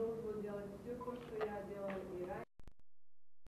都说要